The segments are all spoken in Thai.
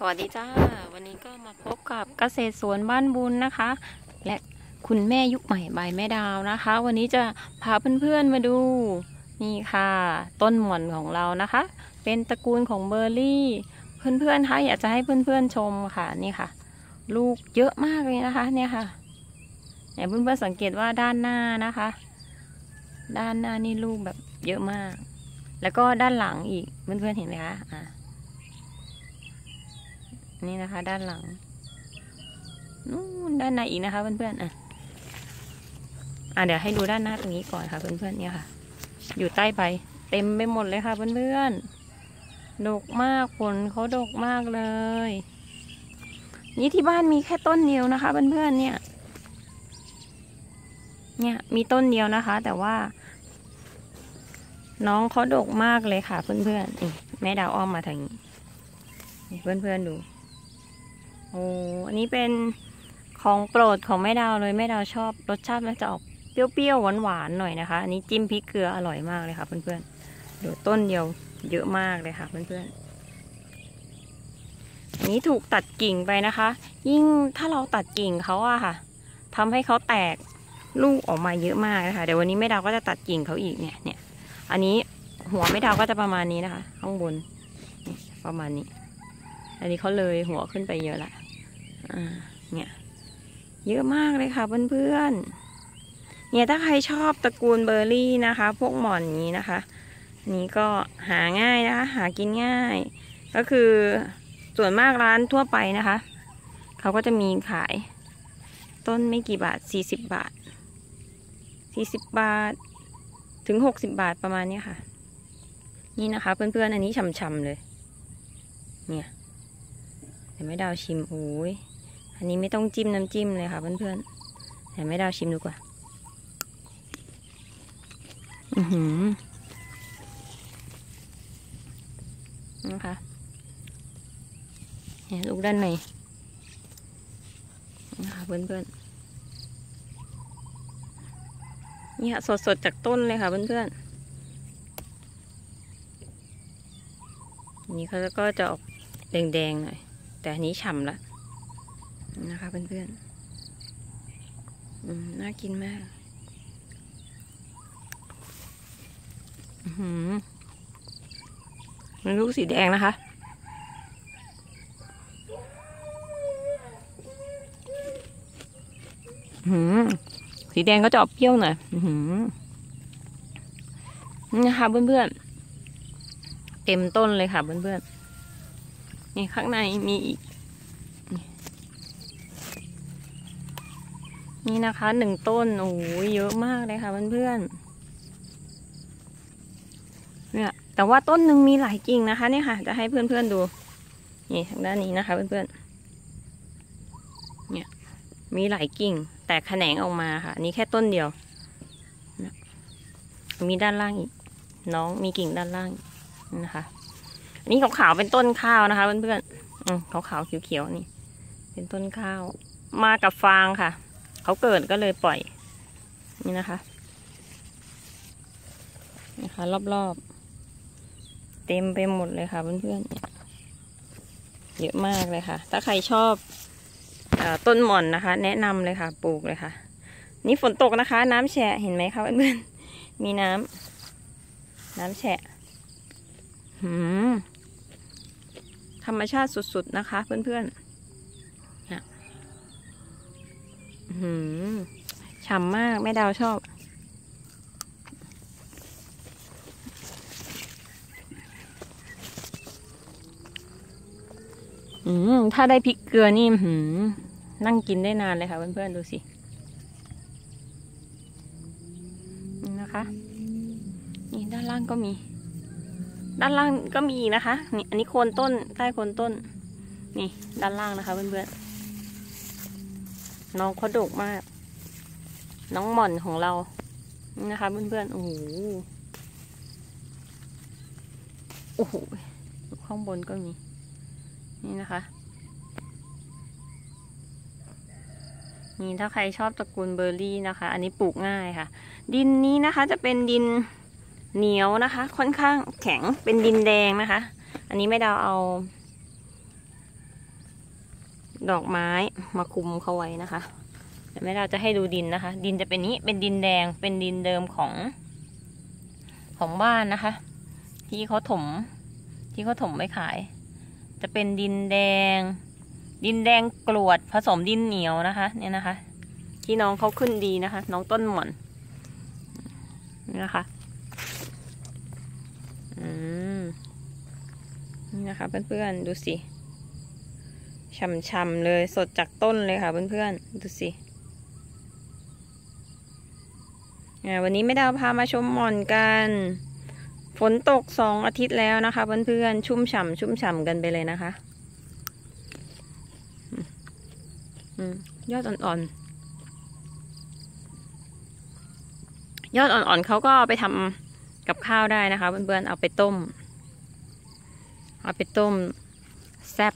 สวัสดีจ้า วันนี้ก็มาพบกับเกษตรสวนบ้านบุญนะคะ และคุณแม่ยุคใหม่ใบแม่ดาวนะคะ วันนี้จะพาเพื่อนๆมาดูนี่ค่ะ ต้นหม่อนของเรานะคะ เป็นตระกูลของเบอร์รี่ เพื่อนๆคะอยากจะให้เพื่อนๆชมค่ะนี่ค่ะ ลูกเยอะมากเลยนะคะ เนี่ยค่ะเนี่ยเพื่อนๆสังเกตว่าด้านหน้านะคะ ด้านหน้านี่ลูกแบบเยอะมาก แล้วก็ด้านหลังอีกเพื่อนๆเห็นไหมคะอ่า นี่นะคะ ด้านหลังนู่นด้านในอีกนะคะเพื่อนๆอะอะเดี๋ยวให้ดูด้านหน้าตรงนี้ก่อนค่ะ เพื่อนๆเนี่ยค่ะ อยู่ใต้ใบเต็มไปหมดเลยค่ะ เพื่อนๆดกมากผลเขาดกมากเลย นี่ที่บ้านมีแค่ต้นเดียวนะคะ เพื่อนๆเนี่ย เนี่ยมีต้นเดียวนะคะ แต่ว่า น้องเขาดกมากเลยค่ะ เพื่อนๆนี่แม่ดาวอ้อมมาทางนี้เพื่อนๆดู โอ้อันนี้เป็นของโปรดของแม่ดาวเลยแม่ดาวชอบรสชาติมันจะออกเปรี้ยวๆหวานๆหน่อยนะคะ อันนี้จิ้มพริกเกลืออร่อยมากเลยค่ะเพื่อนๆเดูต้นเดียวเยอะมากเลยค่ะเพื่อนๆอันนี้ถูกตัดกิ่งไปนะคะ ยิ่งถ้าเราตัดกิ่งเขาอะค่ะทำให้เขาแตกลูกออกมาเยอะมากนะคะเดี๋ยววันนี้แม่ดาวก็จะตัดกิ่งเขาอีกเนี่ยเนี่ยอันนี้หัวแม่ดาวก็จะประมาณนี้นะคะ ข้างบนนประมาณนี้ อันนี้เขาเลยหัวขึ้นไปเยอะละ เนี่ยเยอะมากเลยค่ะเพื่อนๆ เนี่ยถ้าใครชอบตระกูลเบอร์รี่นะคะ พวกหม่อนนี้นะคะ นี่ก็หาง่ายนะคะ หากินง่าย ก็คือส่วนมากร้านทั่วไปนะคะ เขาก็จะมีขาย ต้นไม่กี่บาทสี่สิบบาทสี่สิบบาทถึงหกสิบบาทประมาณนี้ค่ะ นี่นะคะ เพื่อนๆ อันนี้ฉ่ำๆเลย เนี่ยเดี๋ยวแม่ดาวชิมโอ้ย อันนี้ไม่ต้องจิ้มน้ำจิ้มเลยค่ะเพื่อนๆเดี๋ยวแม่ดาวชิมดูก่อนอือหือนะคะเนี่ยลูกด้านในนะคะเพื่อนๆนี่ยสดๆจากต้นเลยค่ะเพื่อนๆนี่เขาก็จะออกแดงๆหน่อย แต่อันนี้ฉ่ำละ นะคะเพื่อนๆน่ากินมากมันลูกสีแดงนะคะ สีแดงก็จะออกเปรี้ยวหน่อยนี่นะคะเพื่อนๆ เต็มต้นเลยค่ะเพื่อนๆ นี่ข้างในมีอีก นี่นะคะหนึ่งต้นโอ้ยเยอะมากเลยค่ะเพื่อนๆเนี่ยแต่ว่าต้นหนึ่งมีหลายกิ่งนะคะเนี่ยค่ะ จะให้เพื่อนๆดูนี่ทางด้านนี้นะคะ เพื่อนๆเนี่ยมีหลายกิ่ง แตกแขนงออกมาค่ะนนี้แค่ต้นเดียว มีด้านล่างอีกน้องมีกิ่งด้านล่างนะคะอันนี้ขาวๆเป็นต้นข้าวนะคะ เพื่อนๆอืมขาวๆเขียวๆนี่ เป็นต้นข้าว มากับฟางค่ะ เขาเกิดก็เลยปล่อย นี่นะคะนะคะ รอบๆ เต็มไปหมดเลยค่ะเพื่อนๆเยอะมากเลยค่ะ ถ้าใครชอบอต้นหม่อนนะคะ แนะนำเลยค่ะ ปลูกเลยค่ะ นี่ฝนตกนะคะ น้ำแฉะเห็นไหมคะเพื่อนๆมีน้ำน้ำแฉะธรรมชาติสุดๆนะคะ เพื่อนๆเนี่ยหืม ฉ่ำมากแม่ดาวชอบ อืม ถ้าได้พริกเกลือนี่หืมนั่งกินได้นานเลยค่ะเพื่อนๆ ดูสินี่นะคะ นี่ด้านล่างก็มี ด้านล่างก็มีนะคะ นี่อันนี้โคนต้น ใต้โคนต้น นี่ด้านล่างนะคะเพื่อนๆ น้องเขาดกมาก น้องหม่อนของเรานี่นะคะเพื่อนๆ โอ้โห โอ้โห ข้างบนก็มี นี่นะคะนี่ถ้าใครชอบตระกูลเบอร์รี่นะคะ อันนี้ปลูกง่ายค่ะ ดินนี้นะคะจะเป็นดินเหนียวนะคะ ค่อนข้างแข็งเป็นดินแดงนะคะ อันนี้ไม่ดาวเอา ดอกไม้มาคุมเขาไว้นะคะเดี๋ยวแม่ดาจะให้ดูดินนะคะ ดินจะเป็นนี้เป็นดินแดงเป็นดินเดิมของ ของบ้านนะคะ ที่เขาถม ที่เขาถมไว้ขาย จะเป็นดินแดง ดินแดงกรวดผสมดินเหนียวนะคะ เนี่ยนะคะ ที่น้องเขาขึ้นดีนะคะ น้องต้นหม่อนนี่นะคะ อืมนี่นะคะเพื่อนๆดูสิ ช่ำๆเลยสดจากต้นเลยค่ะเพื่อนๆ ดูสิวันนี้ไม่ดาวพามาชมหม่อนกัน ฝนตกสองอาทิตย์แล้วนะคะเพื่อนๆ ชุ่มฉ่ำชุ่มฉ่ำกันไปเลยนะคะยอดอ่อนๆ ยอดอ่อนๆเขาก็ไปทำกับข้าวได้นะคะเพื่อนๆ เอาไปต้ม เอาไปต้มแซ่บ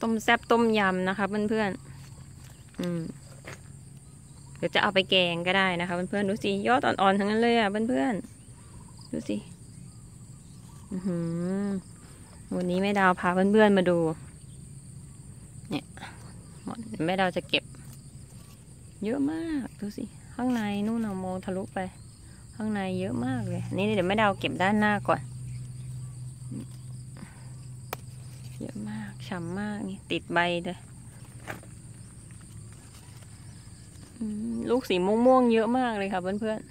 ต้มแซบต้มยำนะคะเพื่อนๆอืมหรือจะเอาไปแกงก็ได้นะคะเพื่อนๆดูสิยอดอ่อนๆทั้งนั้นเลยอะเพื่อนๆดูสิวันนี้แม่ดาวพาเพื่อนๆมาดู เนี่ยหมดเดี๋ยแม่ดาวจะเก็บ เยอะมากดูสิข้างในนู่นเอามองทะลุไป ข้างในเยอะมากเลย นี่เดี๋ยวแม่ดาวเก็บด้านหน้าก่อน เยอะมาก ฉ่ำมากนี่ติดใบเลยอืมลูกสีม่วงๆเยอะมากเลยค่ะเพื่อนๆ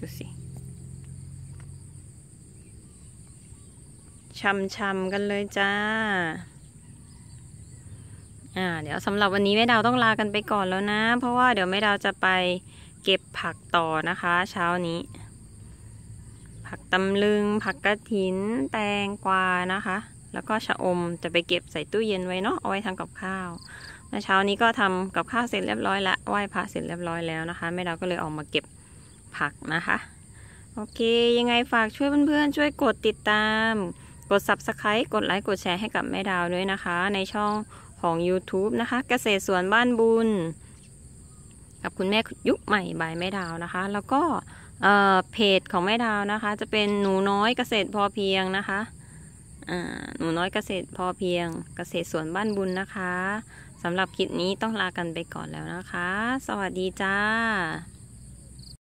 ดูสิช่ำๆกันเลยจ้า อ่า เดี๋ยวสำหรับวันนี้แม่ดาวต้องลากันไปก่อนแล้วนะ เพราะว่าเดี๋ยวแม่ดาวจะไปเก็บผักต่อนะคะ เช้านี้ ผักตำลึง ผักกระถิน แตงกวานะคะ แล้วก็ชะอมจะไปเก็บใส่ตู้เย็นไว้เนาะเอาไว้ทำกับข้าวเมื่อเช้านี้ก็ทำกับข้าวเสร็จเรียบร้อยละไหว้พระเสร็จเรียบร้อยแล้วนะคะแม่ดาวก็เลยออกมาเก็บผักนะคะโอเค ยังไงฝากช่วยเพื่อนๆช่วยกดติดตาม กด subscribe กดไลค์กดแชร์ให้กับแม่ดาวด้วยนะคะ ในช่องของ YouTube นะคะ เกษตรสวนบ้านบุญ กับคุณแม่ยุคใหม่บายแม่ดาวนะคะ แล้วก็เเพจของแม่ดาวนะคะ จะเป็นหนูน้อยเกษตรพอเพียงนะคะ หนูน้อยเกษตรพอเพียงเกษตรสวนบ้านบุญนะคะสำหรับคลิปนี้ต้องลากันไปก่อนแล้วนะคะ สวัสดีจ้า